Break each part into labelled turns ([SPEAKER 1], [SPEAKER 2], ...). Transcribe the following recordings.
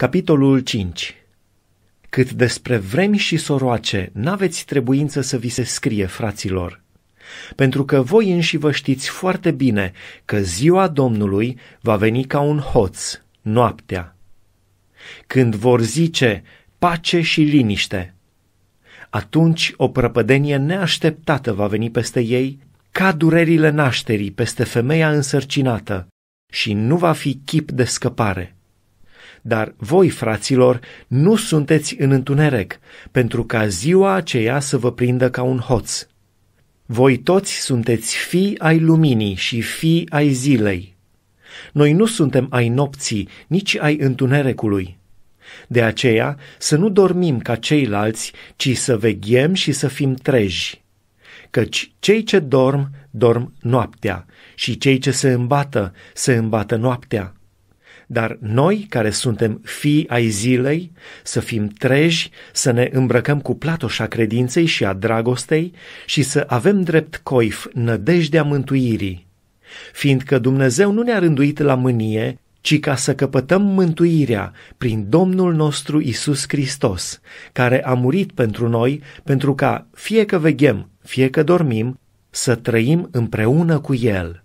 [SPEAKER 1] Capitolul 5 Cât despre vremi și soroace, n-aveți trebuință să vi se scrie, fraților, pentru că voi înși vă știți foarte bine că ziua Domnului va veni ca un hoț, noaptea. Când vor zice pace și liniște, atunci o prăpădenie neașteptată va veni peste ei, ca durerile nașterii peste femeia însărcinată, și nu va fi chip de scăpare. Dar voi, fraților, nu sunteți în întuneric, pentru ca ziua aceea să vă prindă ca un hoț. Voi toți sunteți fii ai luminii și fii ai zilei. Noi nu suntem ai nopții, nici ai întunericului. De aceea să nu dormim ca ceilalți, ci să veghem și să fim treji. Căci cei ce dorm, dorm noaptea și cei ce se îmbată, se îmbată noaptea. Dar noi, care suntem fii ai zilei, să fim treji, să ne îmbrăcăm cu platoșa credinței și a dragostei și să avem drept coif nădejdea mântuirii. Fiindcă Dumnezeu nu ne-a rânduit la mânie, ci ca să căpătăm mântuirea prin Domnul nostru Isus Hristos, care a murit pentru noi, pentru ca, fie că veghem, fie că dormim, să trăim împreună cu El.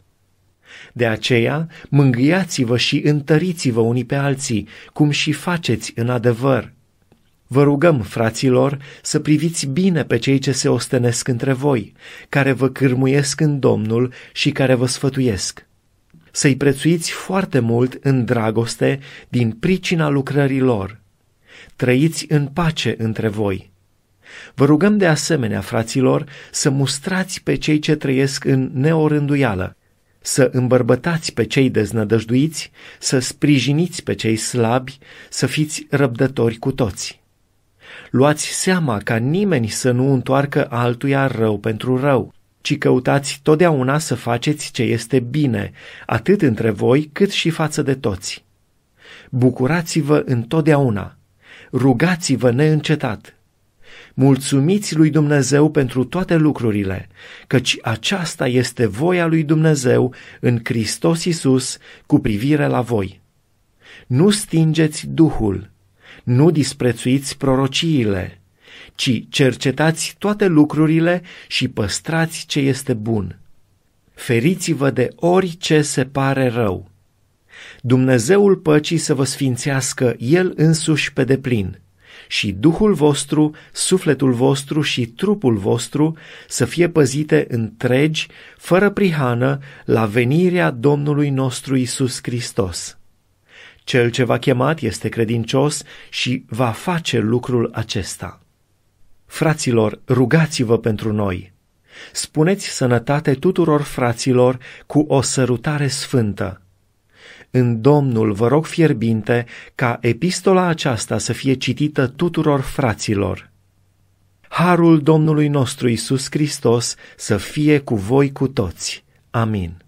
[SPEAKER 1] De aceea, mângâiați-vă și întăriți-vă unii pe alții, cum și faceți în adevăr. Vă rugăm, fraților, să priviți bine pe cei ce se ostenesc între voi, care vă cârmuiesc în Domnul și care vă sfătuiesc. Să-i prețuiți foarte mult în dragoste din pricina lucrării lor. Trăiți în pace între voi. Vă rugăm de asemenea, fraților, să mustrați pe cei ce trăiesc în neorânduială, să îmbărbătați pe cei deznădăjduiți, să sprijiniți pe cei slabi, să fiți răbdători cu toți. Luați seama ca nimeni să nu întoarcă altuia rău pentru rău, ci căutați totdeauna să faceți ce este bine, atât între voi cât și față de toți. Bucurați-vă întotdeauna, rugați-vă neîncetat, Mulțumiți lui Dumnezeu pentru toate lucrurile, căci aceasta este voia lui Dumnezeu în Hristos Isus cu privire la voi. Nu stingeți Duhul, nu disprețuiți prorociile, ci cercetați toate lucrurile și păstrați ce este bun. Feriți-vă de orice se pare rău. Dumnezeul păcii să vă sfințească El însuși pe deplin și Duhul vostru, sufletul vostru și trupul vostru să fie păzite întregi, fără prihană, la venirea Domnului nostru Isus Hristos. Cel ce v-a chemat este credincios și va face lucrul acesta. Fraților, rugați-vă pentru noi. Spuneți sănătate tuturor fraților cu o sărutare sfântă. În Domnul vă rog fierbinte ca epistola aceasta să fie citită tuturor fraților. Harul Domnului nostru Isus Hristos să fie cu voi cu toți. Amin.